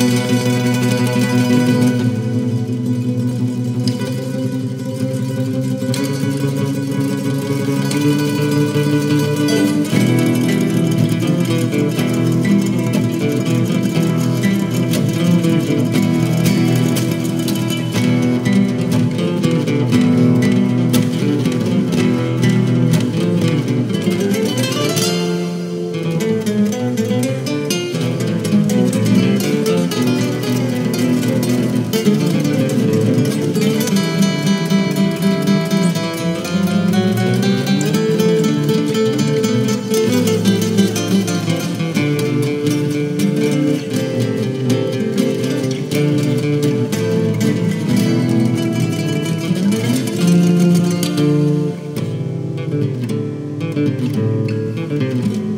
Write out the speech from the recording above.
Música Música